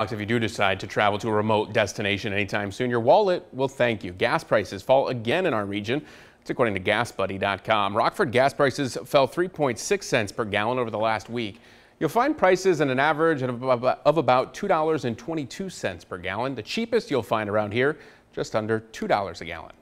If you do decide to travel to a remote destination anytime soon, your wallet will thank you. Gas prices fall again in our region. It's according to GasBuddy.com. Rockford gas prices fell 3.6 cents per gallon over the last week. You'll find prices at an average of about $2.22 per gallon. The cheapest you'll find around here, just under $2 a gallon.